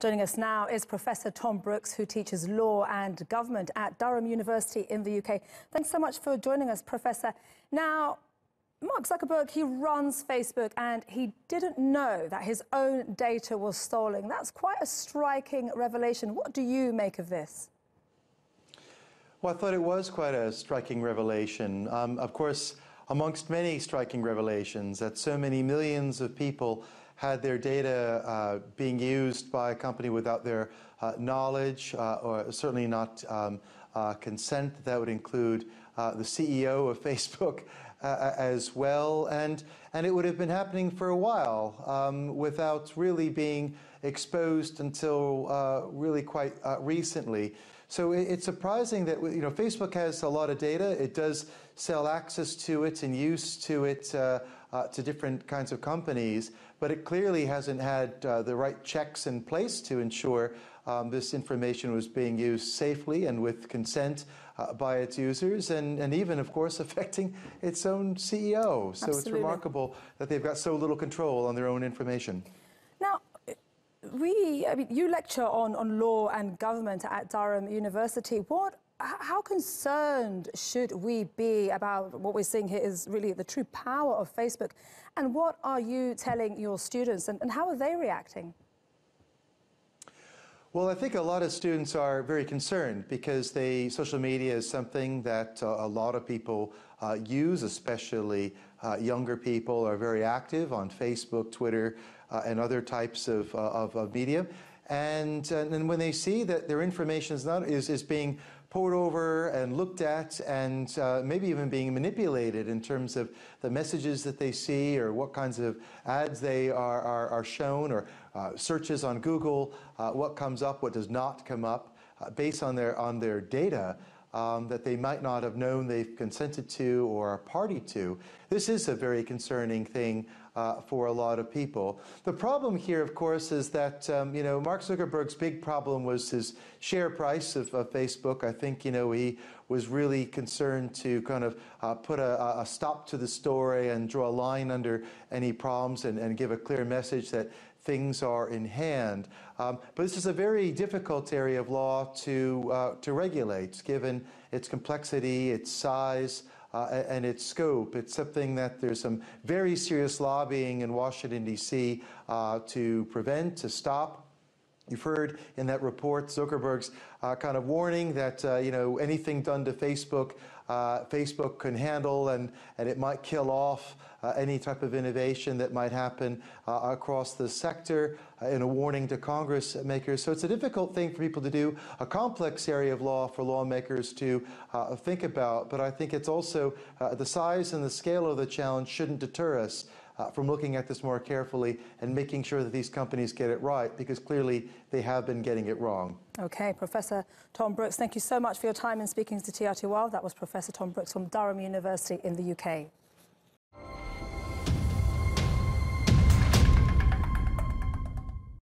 Joining us now is Professor Thom Brooks, who teaches law and government at Durham University in the UK. Thanks so much for joining us, Professor. Now, Mark Zuckerberg, he runs Facebook and he didn't know that his own data was stolen. That's quite a striking revelation. What do you make of this? Well, I thought it was quite a striking revelation. Um, of course, amongst many striking revelations, that so many millions of people had their data uh, being used by a company without their uh, knowledge uh, or certainly not um, uh, consent. That would include uh, the CEO of Facebook as well. And, and it would have been happening for a while um, without really being exposed until really quite recently. So it's surprising that you know Facebook has a lot of data. It does sell access to it and use to it uh, uh, to different kinds of companies, but it clearly hasn't had uh, the right checks in place to ensure um, this information was being used safely and with consent uh, by its users, and, and even, of course, affecting its own CEO. So Absolutely. it's remarkable that they've got so little control on their own information. We, I mean, you lecture on, on law and government at Durham University. What, how concerned should we be about what we're seeing here is really the true power of Facebook? And what are you telling your students and, and how are they reacting? Well, I think a lot of students are very concerned because they, social media is something that uh, a lot of people uh, use, especially uh, younger people are very active on Facebook, Twitter, uh, and other types of, uh, of, of, media. And, and when they see that their information is, not, is, is being pored over and looked at and uh, maybe even being manipulated in terms of the messages that they see or what kinds of ads they are, are, are shown or uh, searches on Google, uh, what comes up, what does not come up, uh, based on their, on their data um, that they might not have known they've consented to or are party to. This is a very concerning thing uh, for a lot of people. The problem here, of course, is that um, you know Mark Zuckerberg's big problem was his share price of, of Facebook. I think you know he was really concerned to kind of uh, put a, a, stop to the story and draw a line under any problems and, and give a clear message that things are in hand. Um, but this is a very difficult area of law to, uh, to regulate, given its complexity, its size, uh, and its scope. It's something that there's some very serious lobbying in Washington, D.C. Uh, to prevent, to stop. You've heard in that report Zuckerberg's uh, kind of warning that uh, you know anything done to Facebook, uh, Facebook can handle, and and it might kill off uh, any type of innovation that might happen uh, across the sector, uh, in a warning to Congress makers. So it's a difficult thing for people to do, a complex area of law for lawmakers to think about. But I think it's also the size and the scale of the challenge shouldn't deter us uh, from looking at this more carefully and making sure that these companies get it right, because clearly they have been getting it wrong. Okay, Professor Thom Brooks, thank you so much for your time in speaking to TRT World. That was Professor Thom Brooks from Durham University in the UK.